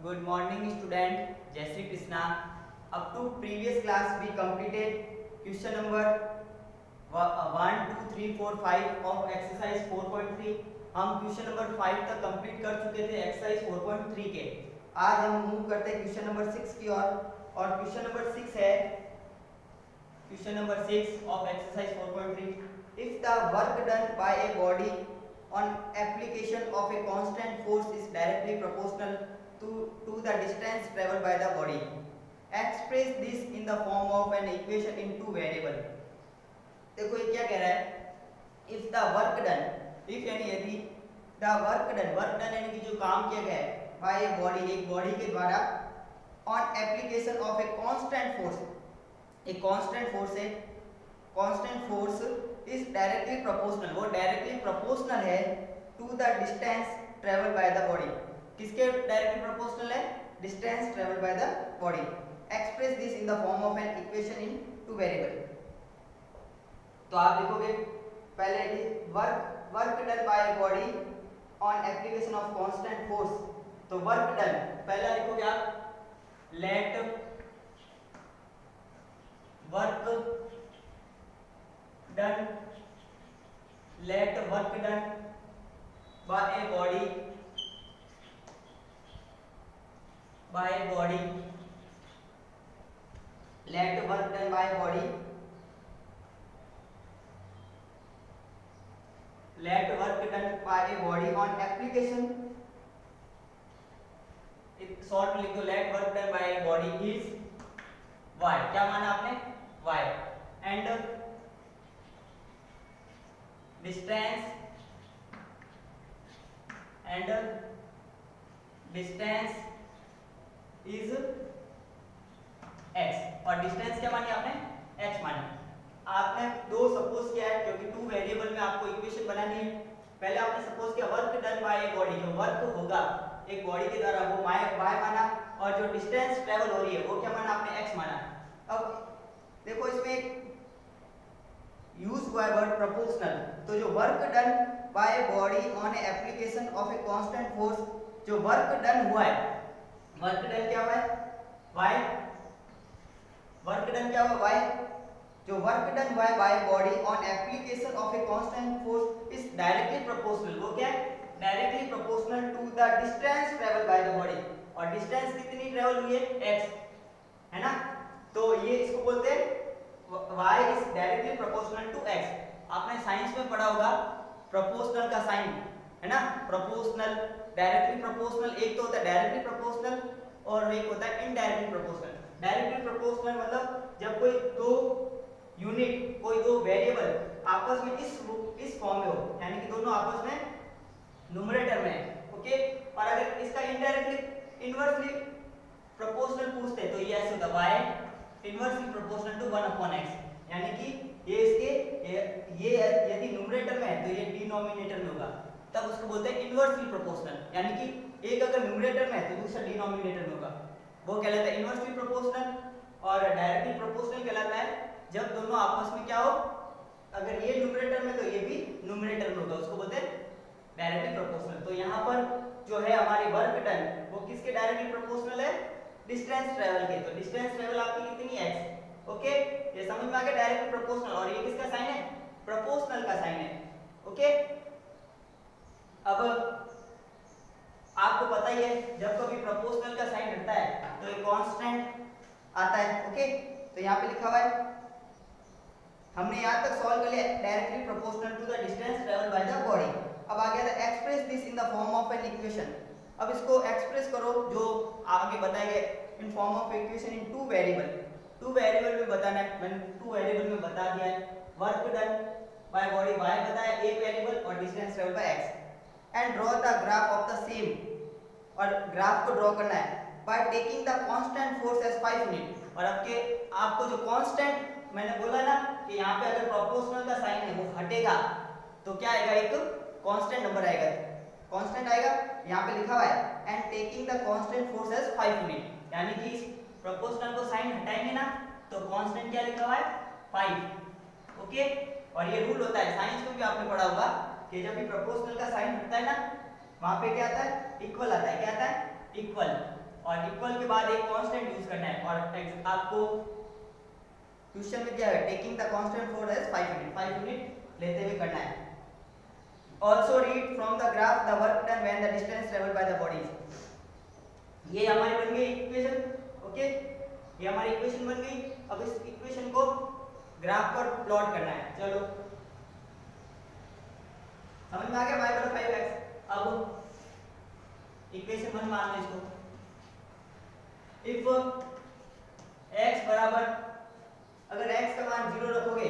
Good morning student. Jai Shri Krishna. Up to previous class we completed question number one two three four five of exercise 4.3 हम question number five तक complete कर चुके थे exercise 4.3 के आज हम move करते हैं क्वेश्चन नंबर सिक्स की ओर और क्वेश्चन नंबर सिक्स है question number six of exercise 4.3 if the work done by a body on application of a constant force is directly proportional to to the distance traveled by the body. Express this in the form of an equation in two variable देखो ये क्या कह रहा है? If the work done if यानी यदि the work done work done यानी कि जो काम किया गया है बाय ए बॉडी एक बॉडी के द्वारा on application of a constant force एक कांस्टेंट फोर्स है constant force is directly proportional वो डायरेक्टली प्रोपोर्शनल है to the distance travel by the body किसके डायरेक्टली प्रोपोर्शनल है? Distance travel by the body express this in the form of an equation in two variable तो आप लिखोगे पहले work work done by body on application of constant force तो work done पहला लिखोगे आप let work done let work done by a body by body let work done by body let work done by a body on application short में लिखो let work done by body is y क्या माना आपने y and distance and distance is x. और distance क्या मानी आपने? x मानी। आपने दो सपोज़ किया है, क्योंकि टू वेरिएबल में आपको इक्वेशन बनानी है। पहले आपने सपोज़ किया work done by a body जो वर्क होगा, एक बॉडी के द्वारा वो y माना। और जो डिस्टेंस ट्रेवल हो रही है, वो क्या माना आपने? x माना। अब देखो इसमें एक हुआ है वर्ड प्रोपोर्शनल तो जो work done by body on a application of a constant force जो वर्क डन हुआ है वर्क डन क्या हुआ है? वाई वर्क डन क्या हुआ? वाई जो वर्क डन हुआ है by body on application of a constant force is directly proportional वो क्या है? Directly proportional to the distance travel by the body और डिस्टेंस कितनी ट्रेवल हुई है? X. है ना? तो ये इसको बोलते हैं, y is directly proportional to x. आपने साइंस में पढ़ा होगा प्रोपोर्शनल का साइन है ना? प्रोपोर्शनल डायरेक्टली प्रोपोर्शनल एक तो होता है डायरेक्टली प्रोपोर्शनल और एक होता है इनडायरेक्टली प्रोपोर्शनल डायरेक्टली प्रोपोर्शनल मतलब जब कोई दो यूनिट कोई दो वेरिएबल आपस में इस इस फॉर्म में हो, यानी कि दोनों आपस में न्यूमरेटर में है ओके और अगर इसका इनडायरेक्टली इनवर्सली प्रोपोर्शनल पूछते हैं तो ये ऐसे होता है, y inversely proportional to 1 upon x. यानी कि ये इसके, ये यदि न्यूमरेटर में है तो ये डिनोमिनेटर में होगा. तब उसको बोलते हैं इनवर्सली प्रोपोर्शनल यानी कि एक अगर न्यूमरेटर में है तो दूसरा डिनोमिनेटर में होगा। वो कहलाता है इनवर्सली प्रोपोर्शनल और डायरेक्टली प्रोपोर्शनल कहलाता है जब दोनों आपस में क्या हो, अगर ये न्यूमरेटर में तो ये भी न्यूमरेटर में होगा, उसको बोलते हैं डायरेक्टली प्रोपोर्शनल तो यहाँ पर जो है हमारी वर्क डन वो किसके डायरेक्टली प्रोपोर्शनल है? डिस्टेंस ट्रेवल के। तो डिस्टेंस ट्रेवल आपकी कितनी x ओके ये समझ में आ गया डायरेक्टली प्रोपोर्शनल और ये किसका साइन है? प्रोपोर्शनल का साइन है। ओके अब आपको पता ही है, जब कभी प्रोपोर्शनल का साइन हटता है तो एक कांस्टेंट आता है ओके तो यहाँ पे लिखा हुआ है, हमने यहाँ तक सॉल्व कर लिया directly proportional to the distance travel by the body अब आ गया था express this in the form of an equation अब इसको एक्सप्रेस करो, जो आगे बताए गए in form of equation in two variable two variable में बताना है, मैंने टू वेरिएबल में बता दिया है। Work done by body y बताया एक वेरिएबल और distance travel by x. And draw the graph of the same और ग्राफ को ड्रॉ करना है by taking the constant force as 5 unit और आपके आपको जो कांस्टेंट मैंने बोला ना कि यहाँ पे अगर प्रोपोर्शनल का साइन है, वो हटेगा तो क्या आएगा एक? कांस्टेंट नंबर आएगा। कांस्टेंट आएगा, यहाँ पे लिखा हुआ है and taking the constant force as 5 unit यानी कि इस प्रोपोर्शनल को साइन हटाएँगे ना तो कांस्टेंट क्या लिखा हुआ है? 5 ओके और ये रूल होता है साइंस में भी आपने पढ़ा होगा कि जब भी प्रोपोर्शनल का साइन होता है ना, वहाँ पे क्या आता है? इक्वल आता है। क्या आता है? इक्वल और इक्वल के बाद एक कांस्टेंट यूज़ करना है। और आपको क्वेश्चन में क्या है? Taking the constant force as 5 unit 5 unit लेते हुए करना है। Also read from the graph the work done when the distance traveled by the bodies ये हमारी बन गई इक्वेशन ओके ये हमारी इक्वेशन बन गई। अब इस इक्वेशन को ग्राफ पर प्लॉट करना है। चलो। समझ में आ गया? y बराबर 5x अब इक्वेशन वन मान लो इसको। इफ़ x बराबर, अगर x का मान ज़ीरो रखोगे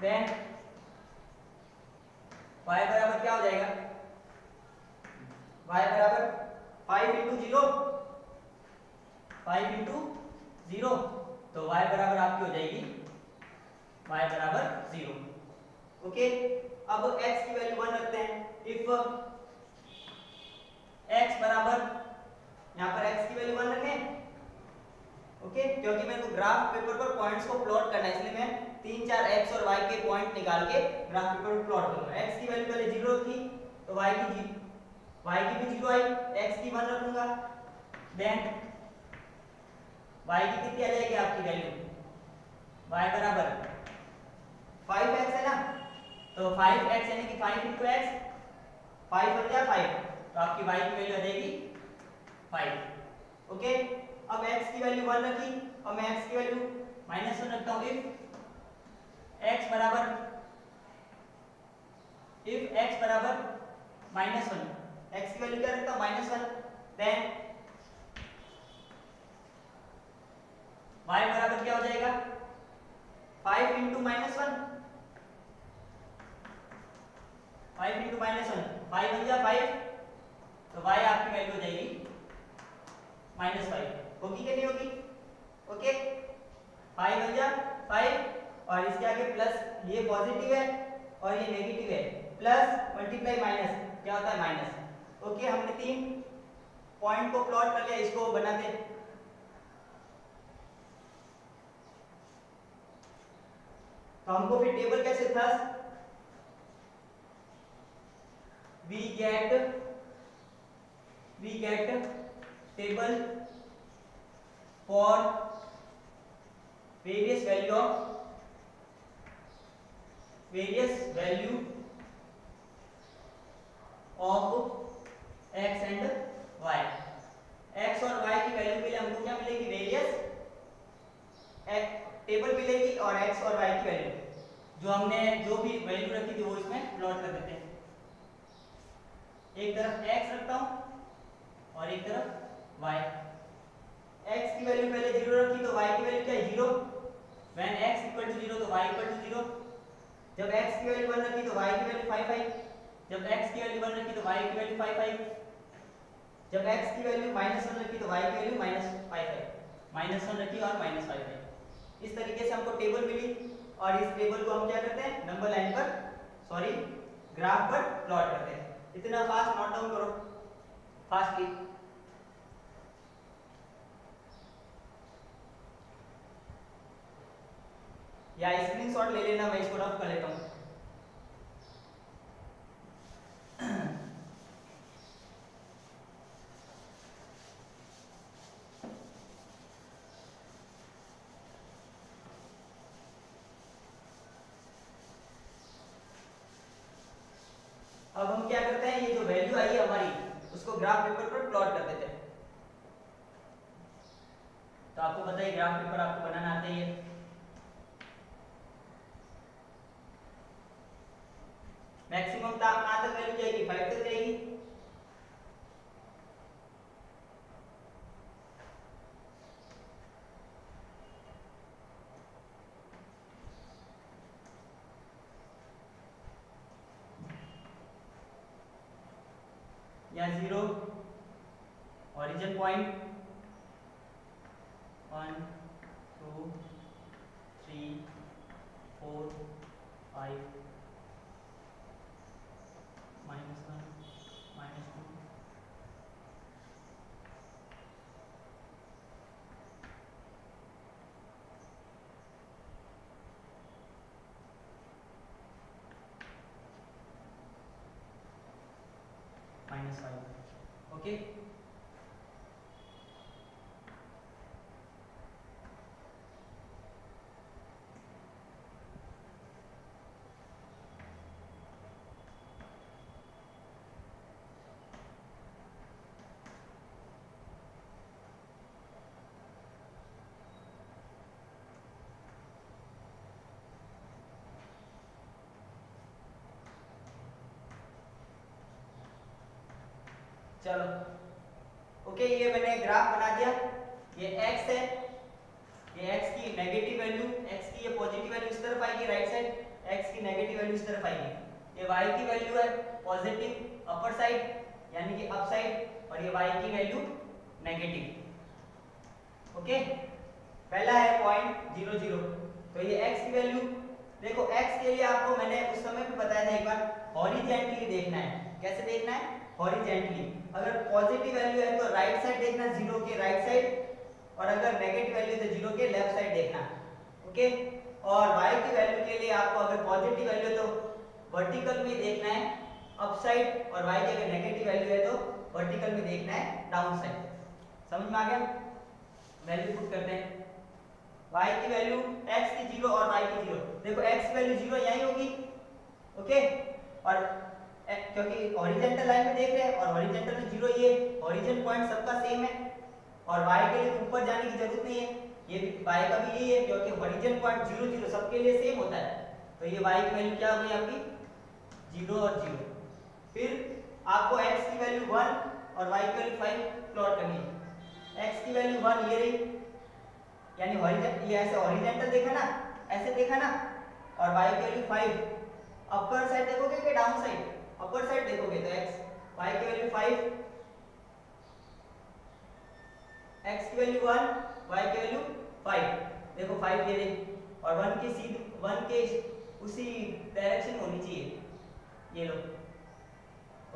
देन y बराबर क्या हो जाएगा? y बराबर five into zero five into zero तो y बराबर आपकी हो जाएगी y बराबर ज़ीरो ओके अब x की वैल्यू वन रखते हैं। इफ़ x बराबर, यहाँ पर x की वैल्यू वन रखें। ओके क्योंकि मेरे को ग्राफ पेपर पर पॉइंट्स को प्लॉट करना है, इसलिए मैं तीन, चार x और y के पॉइंट निकाल के ग्राफ पेपर पर प्लॉट करूँगा। x की वैल्यू पहले ज़ीरो थी तो y की जी y की भी ज़ीरो आई, x की वन रखूँगा। देन y की कितनी आ जाएगी आपकी वैल्यू y बराबर। 5x है ना? तो 5x यानी कि 5 into x 5 बन गया 5 तो आपकी y की वैल्यू आ जाएगी 5 ओके अब x की वैल्यू 1 रखी और मैं x की वैल्यू माइनस वन रखता हूँ इफ़ x बराबर इफ़ x बराबर माइनस वन x की वैल्यू क्या रखता हूँ? माइनस वन देन y बराबर क्या हो जाएगा? 5 into minus one five into minus one five बन गया फाइव तो y आपकी वैल्यू हो जाएगी माइनस फाइव होगी कि नहीं होगी? ओके फाइव बन गया फाइव और इसके आगे प्लस ये पॉजिटिव है, और ये नेगेटिव है. प्लस मल्टीप्लाई माइनस क्या होता है माइनस ओके हमने तीन पॉइंट को प्लॉट कर लिया, इसको बनाते तो हमको फिर टेबल कैसे था? We get we get table for various value of, various value of x and y. X और y की वैल्यू के लिए हमको क्या मिलेगी? वेरियस टेबल मिलेगी और x और y की वैल्यू जो हमने, जो भी वैल्यू रखी थी वो इसमें प्लॉट कर देते हैं। एक तरफ़ x रखता हूँ और एक तरफ़ y x की वैल्यू पहले ज़ीरो रखी तो y की वैल्यू क्या है zero when x equal to zero तो y इक्वल टू ज़ीरो जब x की वैल्यू वन रखी तो y की वैल्यू फाइव फाइव जब x की वैल्यू वन रखी तो y की वैल्यू फाइव फाइव जब x की वैल्यू माइनस वन रखी तो y की value minus five five minus one रखी और माइनस फाइव फाइव इस तरीके से हमको टेबल मिली और इस टेबल को हम क्या करते हैं? नंबर लाइन पर सॉरी ग्राफ पर प्लॉट करते हैं। इतना फास्ट नोट डाउन करो। फास्ट की। या स्क्रीनशॉट ले लेना, मैं इसको रफ कर लेता हूँ अब हम क्या करते हैं ये जो वैल्यू आई है हमारी उसको ग्राफ पेपर पर प्लॉट कर देते हैं। तो आपको पता है ग्राफ पेपर आपको बनाना आता ही मैक्सिमम तापमान तक वैल्यू जाएगी फाइव तक जाएगी या zero origin point one two three four five minus one minus two minus चलो। ओके ये मैंने ग्राफ बना दिया। ये x है। ये x की नेगेटिव वैल्यू x की ये पॉजिटिव वैल्यू इस तरफ़ आएगी राइट साइड x की नेगेटिव वैल्यू इस तरफ़ आएगी। ये y की वैल्यू है पॉजिटिव अपर साइड यानी कि अप साइड और ये y की वैल्यू नेगेटिव ओके पहला है पॉइंट ज़ीरो ज़ीरो तो ये x की वैल्यू देखो x के लिए आपको मैंने उस समय भी बताया था एक बार हॉरिजेंटली देखना है। कैसे देखना है? हॉरिजेंटली अगर पॉजिटिव वैल्यू है तो राइट साइड देखना ज़ीरो के राइट साइड और अगर नेगेटिव वैल्यू तो ज़ीरो के लेफ़्ट साइड देखना ओके और y की वैल्यू के लिए आपको अगर पॉजिटिव वैल्यू तो वर्टिकल में देखना है अप साइड और y की अगर नेगेटिव वैल्यू है तो वर्टिकल में देखना है डाउन साइड समझ में आ गया? वैल्यू पुट करते हैं। y की वैल्यू x की ज़ीरो और y की ज़ीरो देखो x की वैल्यू ज़ीरो यही होगी ओके और क्योंकि हॉरिजेंटल लाइन में देख रहे हैं, और हॉरिजेंटल में ज़ीरो ये हॉरिजन पॉइंट सबका सेम है, और y के लिए ऊपर जाने की ज़रूरत नहीं है। ये y का भी यही है, क्योंकि हॉरिजन पॉइंट ज़ीरो ज़ीरो सबके लिए सेम होता है। तो ये y की वैल्यू क्या हो गई आपकी? ज़ीरो और ज़ीरो फिर आपको x की वैल्यू वन और y की वैल्यू फाइव प्लॉट करनी है। x की वैल्यू वन ये रही, यानी हॉरिजेंटल ये ऐसे हॉरिजेंटल देखा ना, ऐसे देखा ना, और y की वैल्यू फाइव अपर साइड देखोगे कि डाउन साइड अपर साइड देखोगे तो x, y की वैल्यू 5 x की वैल्यू 1 y की वैल्यू 5 देखो 5 ये रही और 1 के सीध 1 के उसी डायरेक्शन में होनी चाहिए, ये लो।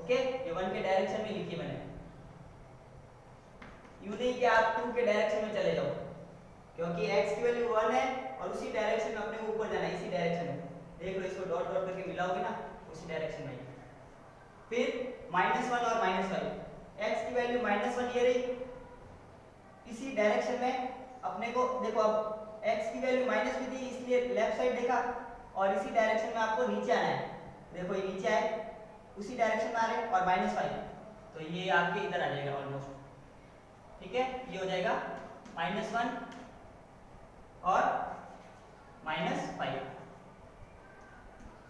ओके ये 1 के डायरेक्शन में लिखी मैंने। यू नहीं कि आप 2 के डायरेक्शन में चले जाओ, क्योंकि x की वैल्यू 1 है और उसी डायरेक्शन में अपने ऊपर जाना है, इसी डायरेक्शन में। देख लो इसको डॉट डॉट करके मिलाओगे ना, उसी डायरेक्शन में फिर माइनस वन और माइनस फाइव एक्स की वैल्यू माइनस वन ये रही इसी डायरेक्शन में अपने को, देखो अब एक्स की वैल्यू माइनस भी थी इसलिए लेफ़्ट साइड देखा, और इसी डायरेक्शन में आपको नीचे आना है। देखो ये नीचे आए, उसी डायरेक्शन में आ रहे और माइनस फाइव तो ये आपके इधर आ जाएगा ऑलमोस्ट ठीक है? ये हो जाएगा माइनस वन और माइनस फाइव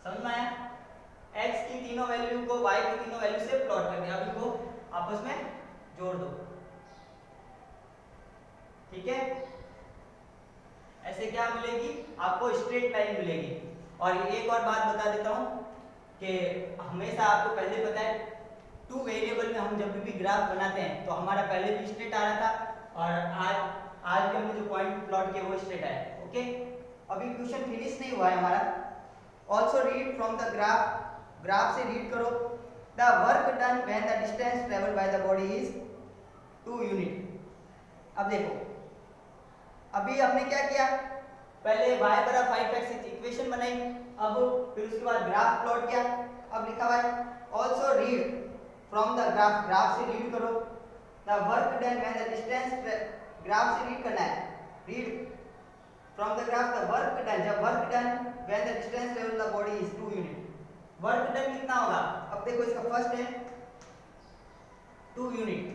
समझ में आया? X की तीनों वैल्यू को वाई की तीनों वैल्यू से प्लॉट कर दिया अब इनको आपस में जोड़ दो। ठीक है? ऐसे क्या मिलेगी? आपको स्ट्रेट लाइन मिलेगी। और एक और बात बता देता हूँ कि हमेशा आपको पहले पता है टू वेरिएबल में हम जब भी ग्राफ बनाते हैं तो हमारा पहले भी स्ट्रेट आ रहा था और आज आज भी हमने जो पॉइंट प्लॉट किया वो स्ट्रेट आया ओके अभी क्वेश्चन फिनिश नहीं हुआ है हमारा। Also read from the graph graph से रीड करो. The work done when the distance travel by the body is two unit अब देखो. अभी हमने क्या किया? पहले y बराबर फाइव एक्स इक्वेशन बनाई. अब फिर उसके बाद ग्राफ प्लॉट किया. अब लिखा हुआ है also read from the graph graph से रीड करो. The work done when the distance graph से रीड करना है. Read from the graph the work done जब work done when the distance travel the body is two unit work done कितना होगा? अब देखो इसका फ़र्स्ट है टू यूनिट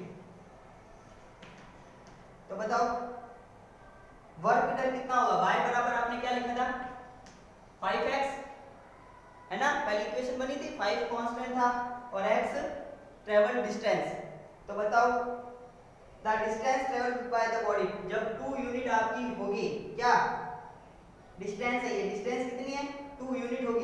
तो बताओ वर्क डन कितना होगा? Y बराबर आपने क्या लिखा था? 5x है ना? पहली इक्वेशन बनी थी 5 कांस्टेंट था और एक्स ट्रेवल डिस्टेंस तो बताओ the distance travel by the body जब टू यूनिट आपकी होगी, क्या? डिस्टेंस है ये डिस्टेंस कितनी है? टू यूनिट होगी।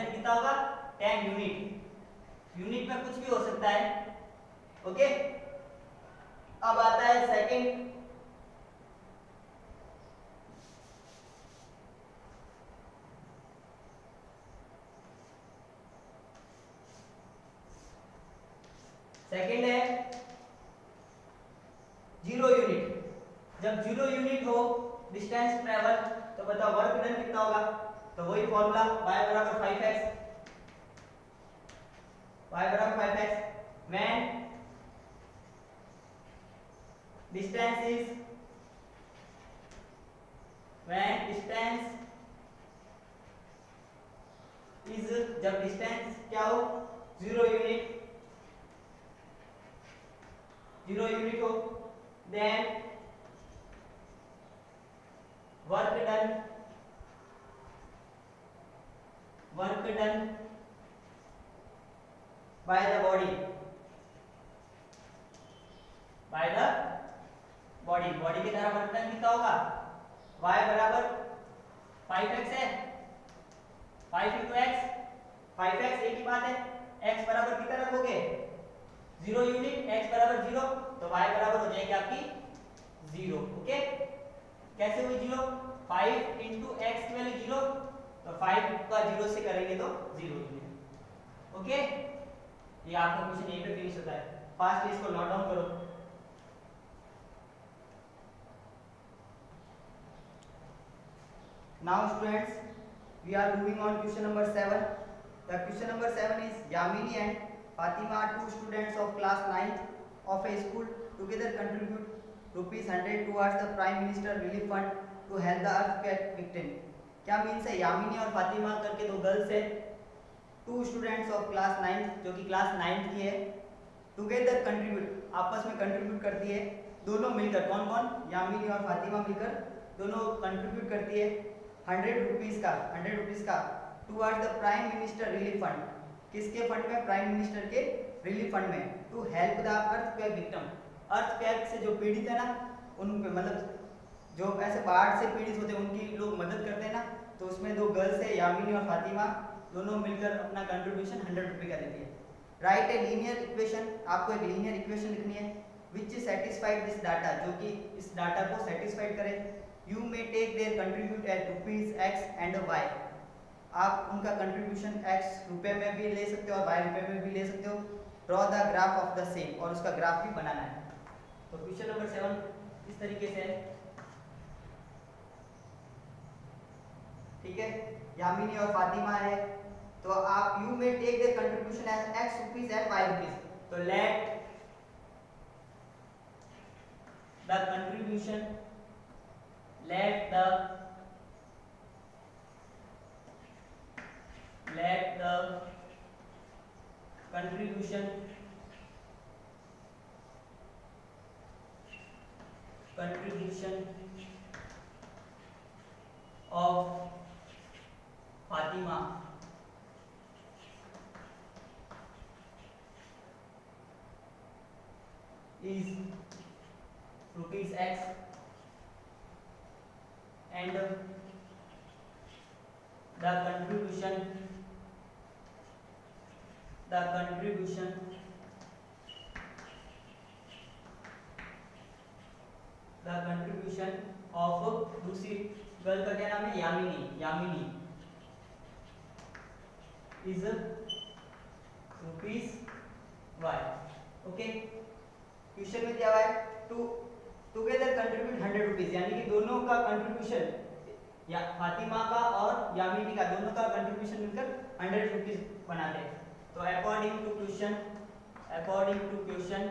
कैपिटल कितना होगा टेन यूनिट यूनिट में कुछ भी हो सकता है। ओके अब आता है सेकंड सेकंड है ज़ीरो यूनिट जब ज़ीरो यूनिट हो डिस्टेंस ट्रेवल तो बताओ वर्क डन कितना होगा? तो वही फॉर्मूला y बराबर 5x y बराबर 5x when distance is when distance is जब डिस्टेंस क्या हो? ज़ीरो यूनिट ज़ीरो यूनिट हो then work done by the body we are moving on question number 7. The question number 7 is Yamini and Fatima are two students of class 9th of a school together contribute rupees 100 towards the Prime Minister Relief Fund to help the earthquake victim. क्या means है यामिनी और फातिमा करके दो girls है two students of class ninth जो कि class ninth की है टुगेदर कंट्रीब्यूट आपस में कंट्रीब्यूट करती है दोनों मिलकर कौन कौन यामिनी और फातिमा मिलकर दोनों कंट्रीब्यूट करती है हंड्रेड रुपीज़ का, हंड्रेड रुपीज़ का toward the prime minister relief fund किसके फंड में? प्राइम मिनिस्टर के रिलीफ फंड में. To help the earthquake earth earthquake से जो पीड़ित है ना, उन मतलब जो ऐसे बाढ़ से पीड़ित होते हैं, उनकी लोग मदद करते हैं ना तो उसमें दो गर्ल्स है, यामिनी और फातिमा, दोनों मिलकर अपना कंट्रीब्यूशन हंड्रेड रुपये का देती है. राइट ए लीनियर इक्वेशन आपको एक लीनियर इक्वेशन लिखनी है विच सेटिस्फाइड दिस डाटा जो कि इस डाटा को सेटिस्फाइड करे. You may take their contribute at rupees x and y आप उनका कंट्रीब्यूशन एक्स रुपए में भी ले सकते हो और वाई रुपए में भी ले सकते हो। Draw the graph of the same और उसका ग्राफ भी बनाना है। तो क्वेश्चन नंबर सेवन इस तरीके से है। ठीक है? यामिनी और फातिमा है। तो आप you may take their contribution as x rupees and y rupees तो let the contribution let the let the contribution contribution of Fatima is rupees x and the contribution the contribution the contribution of दूसरी girl का क्या नाम है Yamini Yamini is rupees y okay question में दिया हुआ है two together contribute hundred rupees यानी कि दोनों का कंट्रीब्यूशन या फातिमा का और यामिनी का, दोनों का कंट्रीब्यूशन मिलकर हंड्रेड रुपीज़ बनाते हैं। तो according to question according to question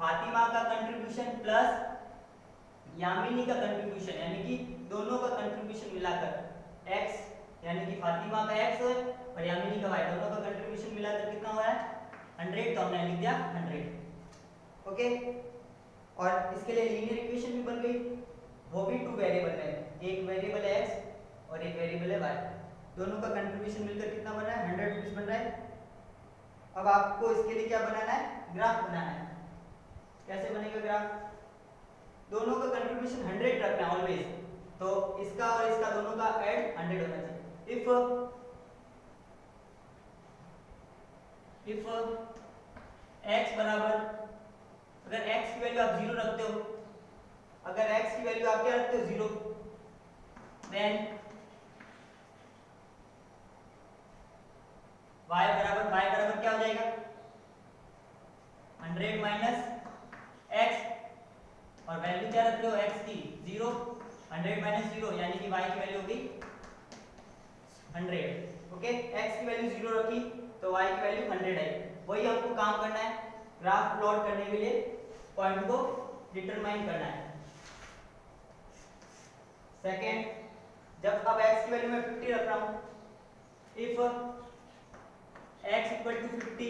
Fatima का कंट्रीब्यूशन प्लस यामिनी का कंट्रीब्यूशन यानी कि दोनों का कंट्रीब्यूशन मिलाकर x, यानी कि फातिमा का x और यामिनी का y, दोनों का कंट्रीब्यूशन मिलाकर कितना हुआ है? 100 तो हमने लिख दिया 100 ओके और इसके लिए लीनियर इक्वेशन भी बन गई। वो भी टू वेरिएबल में एक वेरिएबल है एक्स और एक वेरिएबल है वाई दोनों का कंट्रीब्यूशन मिलकर कितना बन रहा है? हंड्रेड रुपीज़ बन रहा है। अब आपको इसके लिए क्या बनाना है? ग्राफ बनाना है। कैसे बनेगा ग्राफ दोनों का कंट्रीब्यूशन हंड्रेड रखना है ऑलवेज तो इसका और इसका दोनों का ऐड हंड्रेड होना चाहिए। इफ़ इफ़ x बराबर अगर x की वैल्यू आप ज़ीरो रखते हो, अगर x की वैल्यू आप क्या रखते हो ज़ीरो देन y बराबर y बराबर क्या हो जाएगा? हंड्रेड माइनस एक्स और वैल्यू क्या रख रहे हो एक्स की? ज़ीरो हंड्रेड माइनस ज़ीरो यानी कि वाई की वैल्यू होगी हंड्रेड ओके एक्स की वैल्यू ज़ीरो रखी तो वाई की वैल्यू हंड्रेड आई। वही हमको काम करना है ग्राफ प्लॉट करने के लिए। पॉइंट को डिटरमाइन करना है। सेकेंड जब अब x की वैल्यू मैं 50 रख रहा हूँ इफ़ x इक्वल टू 50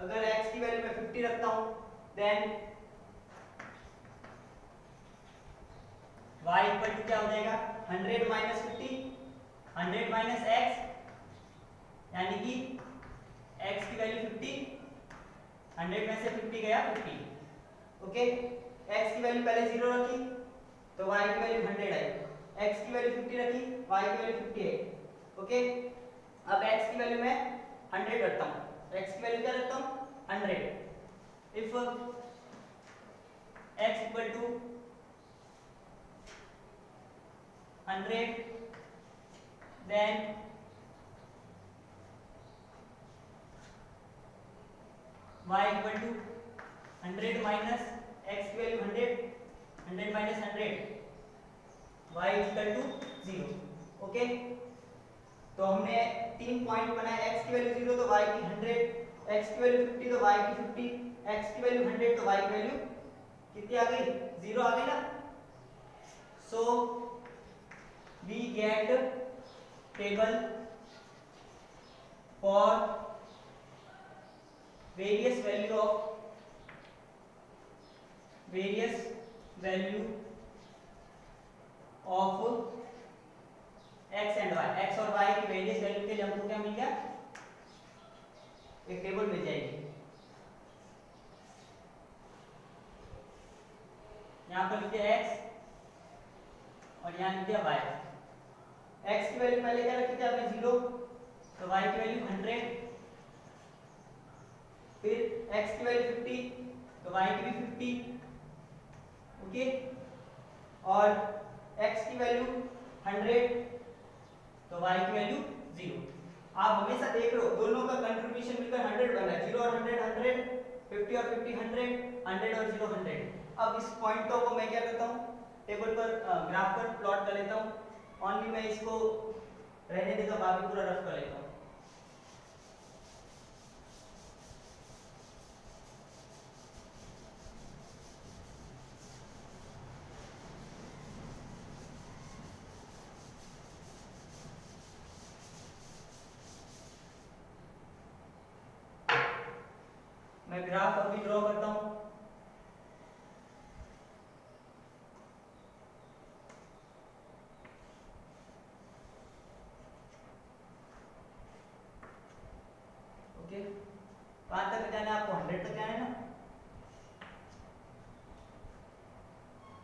अगर x की वैल्यू मैं 50 रखता हूँ देन y इक्वल टू क्या हो जाएगा? 100 minus fifty hundred minus x यानी कि x की वैल्यू 50 100 में से 50 गया 50 ओके? X की वैल्यू पहले ज़ीरो रखी तो y की वैल्यू 100 आई। X की वैल्यू 50 रखी, y की वैल्यू 50 है ओके? अब x की वैल्यू मैं 100 रखता हूँ। X की वैल्यू क्या रखता हूँ? 100 if x equal to 100 then y equal to 100 minus x value 100 100 minus 100 y equal to 0 okay तो हमने तीन पॉइंट बनाए x की वैल्यू 0 तो y की 100 x की वैल्यू 50 तो y की 50 x की वैल्यू 100 तो y की वैल्यू कितनी आ गई? 0 आ गई ना? So we get table for various value of, various value of x and y. x और y की वेरियस वैल्यू के लिए हमको क्या मिल गया? एक टेबल मिल जाएगी। यहाँ पर लिख दिया x और यहाँ लिख दिया y x की वैल्यू पहले क्या रखी थी आपने? ज़ीरो तो y की वैल्यू हंड्रेड फिर x की वैल्यू 50 तो y की भी 50 ओके और x की वैल्यू 100 तो y की वैल्यू 0 आप हमेशा देख रहे हो, दोनों का कंट्रीब्यूशन मिलकर 100 बन रहा है। 0 और 100 100 50 और 50 100 100 और 0 100 अब इस पॉइंट को मैं क्या करता हूँ? टेबल पर ग्राफ पर प्लॉट कर लेता हूँ। ओनली मैं इसको रहने देगा, बाकी पूरा रफ कर लेता हूँ। मैं ग्राफ अभी ड्रॉ करता हूँ ओके कहाँ तक जाना है आपको 100 तक जाना है ना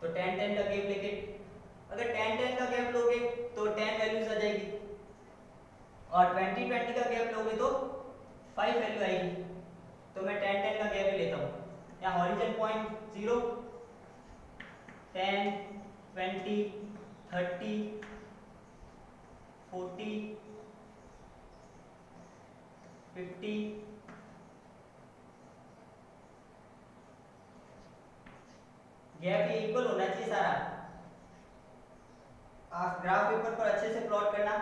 तो 10 10 का गैप लेके अगर 10 10 का गैप लोगे तो 10 वैल्यूज़ आ जाएगी और 20 20 का गैप लोगे तो 5 वैल्यू आएगी तो मैं 10 10 का गैप ही लेता हूँ यहाँ horizon point zero ten twenty thirty fifty gap ये इक्वल होना चाहिए सारा। आप ग्राफ पेपर पर अच्छे से प्लॉट करना।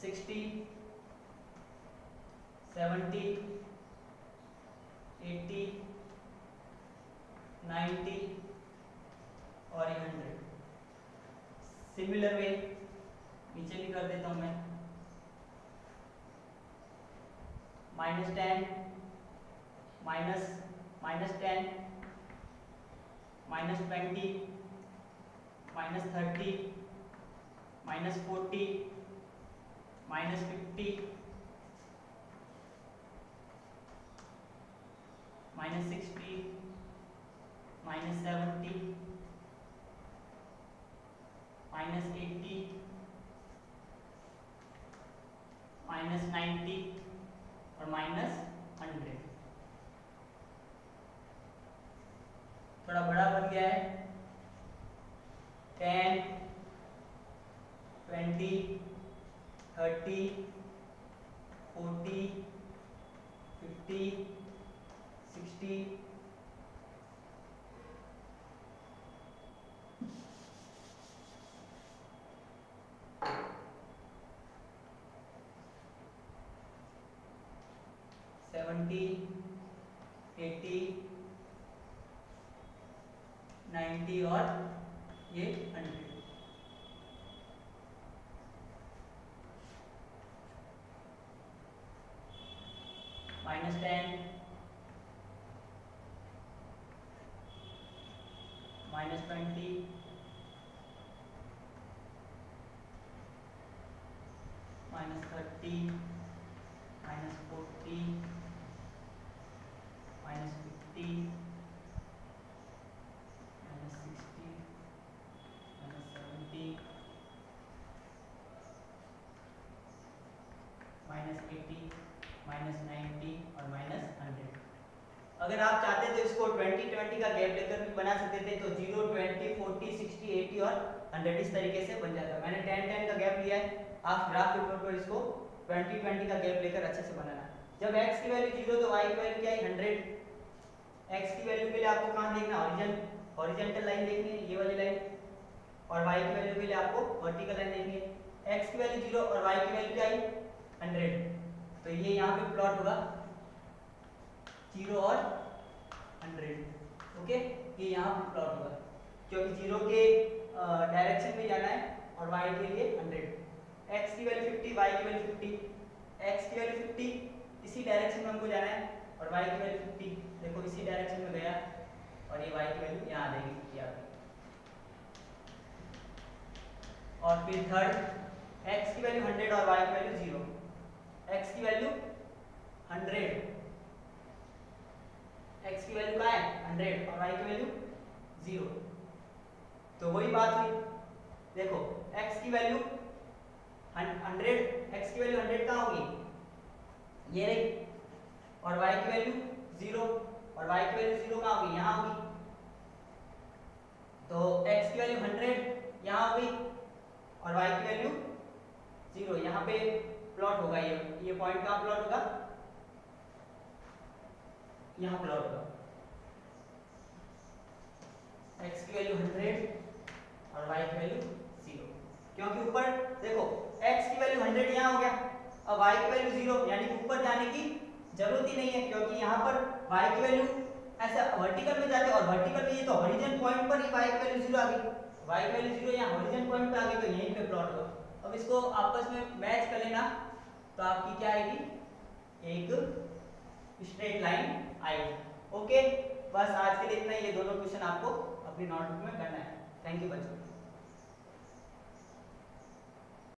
सिक्सटी सेवेंटी एट्टी नाइन्टी और हंड्रेड सिमिलर वे नीचे भी कर देता हूँ मैं। Minus ten minus minus ten minus twenty minus thirty minus forty minus fifty minus 60 minus 70 minus 80 minus 90 or minus seventy eighty ninety और ये hundred minus ten minus twenty minus thirty minus forty minus fifty minus sixty minus seventy minus eighty minus ninety और minus hundred अगर आप चाहते तो इसको 20 20 का gap लेकर भी बना सकते थे तो 0 20 40 60 80 और 100 इस तरीके से बन जाता। मैंने 10 10 का गैप लिया है। आप ग्राफ पेपर पर इसको 20 20 का गैप लेकर अच्छे से बनाना। जब x की वैल्यू 0 तो y की वैल्यू क्या है? 100 x की वैल्यू के लिए आपको कहाँ देखना? हॉरिजन हॉरिजॉन्टल लाइन देखनी है, ये वाली लाइन और y की वैल्यू के लिए आपको वर्टिकल लाइन देखनी है। x की वैल्यू 0 और y की वैल्यू क्या है 100 तो ये यहाँ पे प्लॉट होगा। ज़ीरो और हंड्रेड ओके ये यहाँ प्लॉट होगा क्योंकि ज़ीरो के डायरेक्शन में जाना है और वाई के लिए हंड्रेड एक्स की वैल्यू फिफ्टी वाई की वैल्यू फिफ्टी एक्स की वैल्यू फिफ्टी इसी डायरेक्शन में हमको जाना है और वाई की वैल्यू फिफ्टी देखो, इसी डायरेक्शन में गया और ये वाई की वैल्यू यहाँ आ जाएगी यहाँ और फिर थर्ड एक्स की वैल्यू हंड्रेड और वाई की वैल्यू ज़ीरो x की वैल्यू 100 x की वैल्यू क्या है? 100 और y की वैल्यू 0 तो वही बात हुई। देखो, x की वैल्यू 100 x की वैल्यू 100 कहाँ होगी? ये रही। और y की वैल्यू 0 और y की वैल्यू 0 कहाँ होगी? यहाँ होगी। तो x की वैल्यू 100 यहाँ होगी और y की वैल्यू 0 यहाँ पे प्लॉट होगा ये ये पॉइंट कहाँ प्लॉट होगा? यहाँ प्लॉट होगा x की वैल्यू 100 और y की वैल्यू 0 क्योंकि ऊपर, देखो, x की वैल्यू 100 यहाँ हो गया। अब y की वैल्यू 0 यानी ऊपर जाने की ज़रूरत ही नहीं है, क्योंकि यहाँ पर y की वैल्यू ऐसा वर्टिकल में जाते और वर्टिकल में ये तो हॉरिजॉन पॉइंट पर ही y की वैल्यू 0 आ गई। Y की वैल्यू 0 यहाँ हॉरिजॉन पॉइंट पे आ गई तो यहीं पे प्लॉट होगा अब इसको आपस में मैच कर लेना तो आपकी क्या आएगी? एक स्ट्रेट लाइन आएगी ओके बस आज के लिए इतना ये दोनों क्वेश्चन आपको अपनी नोटबुक में करना है। थैंक यू बच्चों।